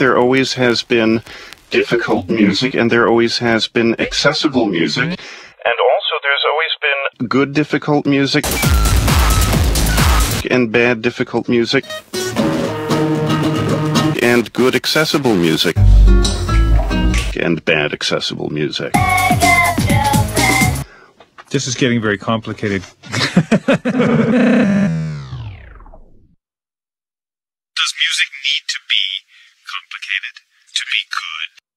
there always has been difficult music and there always has been accessible music. And also there's always been good difficult music and bad difficult music and good accessible music and bad accessible music. This is getting very complicated. Does music need to be complicated to be good?